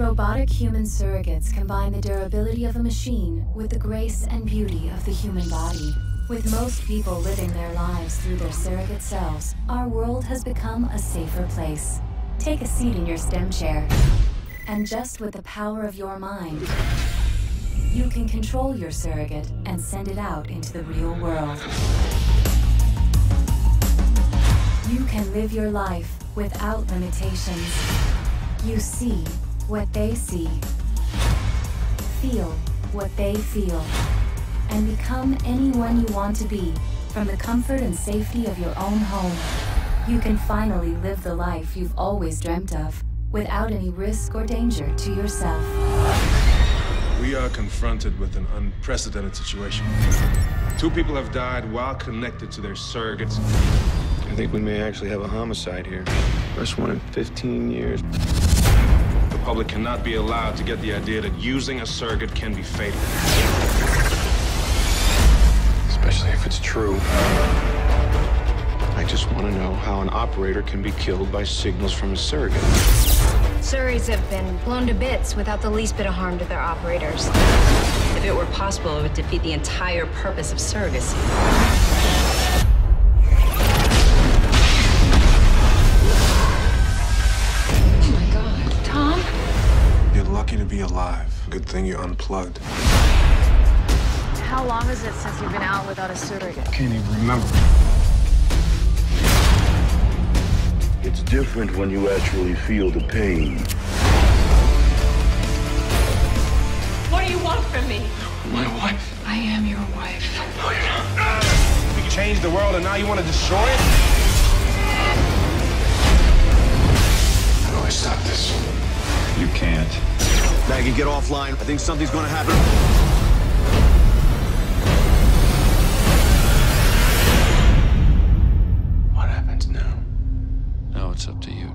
Robotic human surrogates combine the durability of a machine with the grace and beauty of the human body. With most people living their lives through their surrogate selves, our world has become a safer place. Take a seat in your STEM chair. And just with the power of your mind, you can control your surrogate and send it out into the real world. You can live your life without limitations. You see what they see, feel what they feel, and become anyone you want to be from the comfort and safety of your own home. You can finally live the life you've always dreamt of without any risk or danger to yourself. We are confronted with an unprecedented situation. Two people have died while connected to their surrogates. I think we may actually have a homicide here. First one in 15 years. The public cannot be allowed to get the idea that using a surrogate can be fatal. Especially if it's true. I just want to know how an operator can be killed by signals from a surrogate. Surries have been blown to bits without the least bit of harm to their operators. If it were possible, it would defeat the entire purpose of surrogacy. Be alive. Good thing you're unplugged. How long is it since you've been out without a surrogate? Can't even remember. It's different when you actually feel the pain. What do you want from me? My wife. I am your wife. No, you're not. We changed the world and now you want to destroy it? How do I stop this? You can't. Maggie, get offline. I think something's gonna happen. What happens now? Now it's up to you.